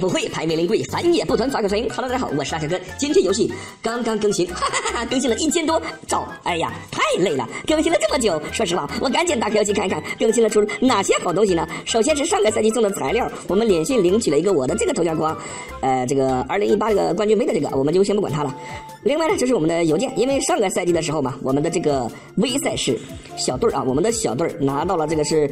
不会，排名临柜，三夜不团发个声音。Hello，大家好，我是大小哥。今天游戏刚刚更新，哈哈哈哈，更新了一千多兆。哎呀，太累了，更新了这么久。说实话，我赶紧打开游戏看一看，更新了出哪些好东西呢？首先是上个赛季送的材料，我们连续领取了一个我的这个头像框，呃，这个二零一八这个冠军杯的这个，我们就先不管它了。另外呢，就是我们的邮件，因为上个赛季的时候嘛，我们的这个微赛事小队啊，我们的小队拿到了这个是。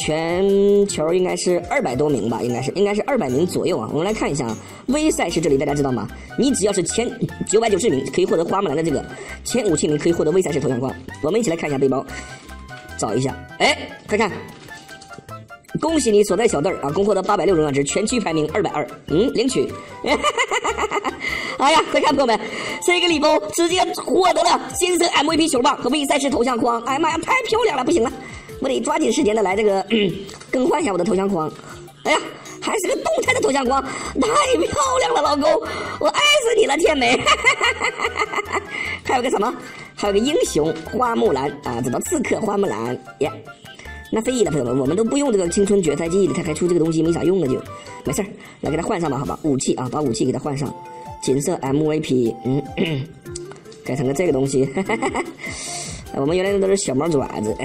全球应该是二百多名吧，应该是应该是二百名左右啊。我们来看一下啊，微赛事这里大家知道吗？你只要是前九百九十名可以获得花木兰的这个，前五千名可以获得微赛事头像框。我们一起来看一下背包，找一下，哎，快看，恭喜你所在小队啊，共获得八百六荣耀值，全区排名二百二，嗯，领取。哎呀，快看朋友们，这个礼包直接获得了金色 MVP 球棒和微赛事头像框。哎呀妈呀，太漂亮了，不行了。我得抓紧时间的来这个更换一下我的头像框。哎呀，还是个动态的头像框，太漂亮了，老公，我爱死你了，天美！还有个什么？还有个英雄花木兰啊，这叫刺客花木兰耶。那废了，朋友们，我们都不用这个青春决赛季的，他还出这个东西没啥用了就，没事来给他换上吧，好吧？武器啊，把武器给他换上，金色 MVP，嗯，改成个这个东西。哈哈哈哈我们原来的都是小猫爪子，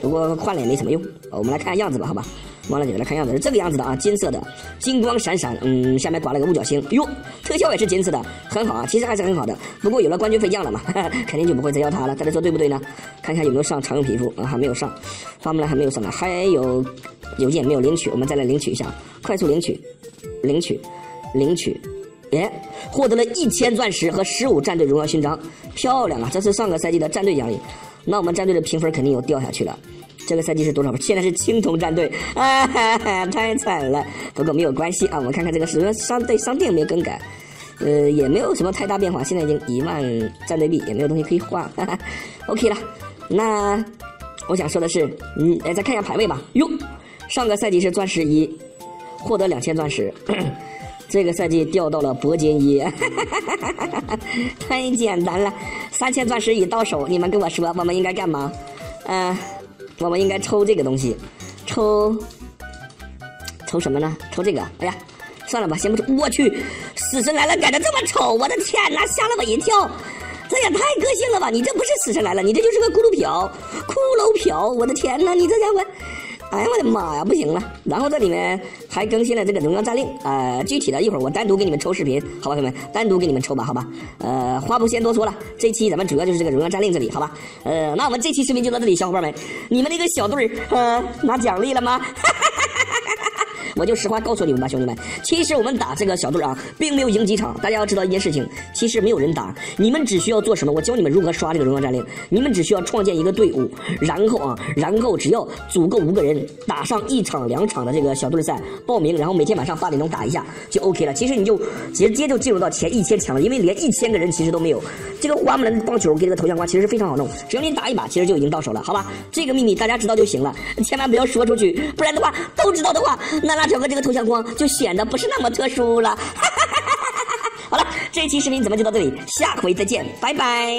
不过换了也没什么用。我们来看样子吧，好吧？完了就来看样子，是这个样子的啊，金色的，金光闪闪。嗯，下面挂了个五角星，哟，特效也是金色的，很好啊，其实还是很好的。不过有了冠军飞将了嘛，肯定就不会再要它了。大家说对不对呢？看一下有没有上常用皮肤啊，还没有上，花木兰还没有上呢，还有邮件没有领取，我们再来领取一下，快速领取，领取，领取。耶，获得了一千钻石和十五战队荣耀勋章，漂亮啊！这是上个赛季的战队奖励，那我们战队的评分肯定又掉下去了。这个赛季是多少分？现在是青铜战队，啊哈哈，太惨了。不过没有关系啊，我们看看这个什么商队商店没有更改，呃，也没有什么太大变化。现在已经一万战队币，也没有东西可以换哈哈，OK 了。那我想说的是，嗯，来再看一下排位吧。哟，上个赛季是钻石一，获得两千钻石。这个赛季掉到了铂金一，太简单了。三千钻石已到手，你们跟我说，我们应该干嘛？嗯，我们应该抽这个东西，抽抽什么呢？抽这个。哎呀，算了吧，先不抽。我去，死神来了改的这么丑，我的天哪，吓了我一跳。这也太个性了吧？你这不是死神来了，你这就是个骷髅瓢，骷髅瓢。我的天哪，你这家伙。哎呀我的妈呀，不行了！然后这里面还更新了这个荣耀战令，呃，具体的一会儿我单独给你们抽视频，好吧，朋友们，单独给你们抽吧，好吧。呃，话不先多说了，这期咱们主要就是这个荣耀战令这里，好吧。呃，那我们这期视频就到这里，小伙伴们，你们那个小队呃，拿奖励了吗？哈哈我就实话告诉你们吧，兄弟们，其实我们打这个小队啊，并没有赢几场。大家要知道一件事情，其实没有人打，你们只需要做什么？我教你们如何刷这个荣耀战令。你们只需要创建一个队伍，然后啊，然后只要足够五个人打上一场两场的这个小队赛，报名，然后每天晚上八点钟打一下就 OK 了。其实你就直接就进入到前一千强了，因为连一千个人其实都没有。这个花木兰的棒球给这个头像框其实是非常好弄，只要你打一把，其实就已经到手了，好吧？这个秘密大家知道就行了，千万不要说出去，不然的话都知道的话，那那。整个这个头像框就显得不是那么特殊了。好了，这一期视频咱们就到这里，下回再见，拜拜。